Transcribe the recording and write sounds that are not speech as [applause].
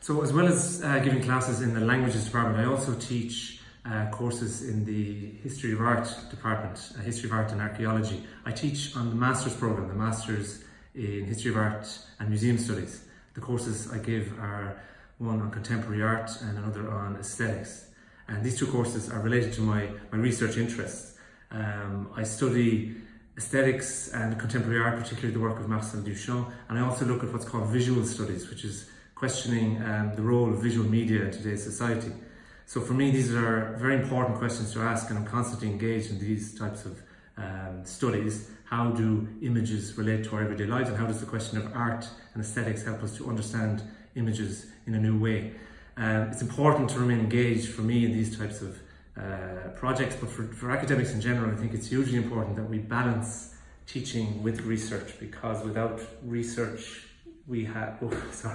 So as well as uh, giving classes in the languages department, I also teach uh, courses in the history of art department, uh, history of art and archaeology. I teach on the master's program, the master's in history of art and museum studies. The courses I give are one on contemporary art and another on aesthetics. And these two courses are related to my, my research interests. Um, I study aesthetics and contemporary art, particularly the work of Marcel Duchamp, and I also look at what's called visual studies, which is questioning um, the role of visual media in today's society. So for me, these are very important questions to ask, and I'm constantly engaged in these types of um, studies. How do images relate to our everyday lives, and how does the question of art and aesthetics help us to understand images in a new way? Um, it's important to remain engaged for me in these types of uh, projects, but for, for academics in general, I think it's hugely important that we balance teaching with research because without research, we have, oh, [laughs] sorry.